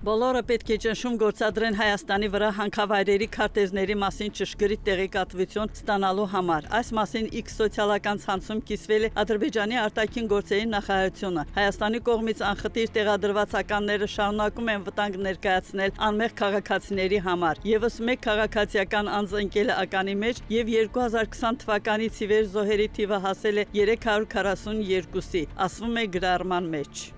Բոլորը պետք է ճնշում գործադրեն Հայաստանի վրա հանքավայրերի քարտեզների մասին ճշգրիտ տեղեկատվություն ստանալու համար։ Այս մասին X սոցիալական ցանցում կիսվել է Ադրբեջանի արտաքին գործերի նախարարությունը։ Հայաստանի կողմից անխտիր տեղադրված ականները շարունակում են վտանգ ներկայացնել անմեղ քաղաքացիների համար։ Եվս մեկ քաղաքացիական անձ ընկել է ականի մեջ եւ 2020 թվականից ի վեր զոհերի թիվը հասել է 342-ի, ասվում է գրառման մեջ։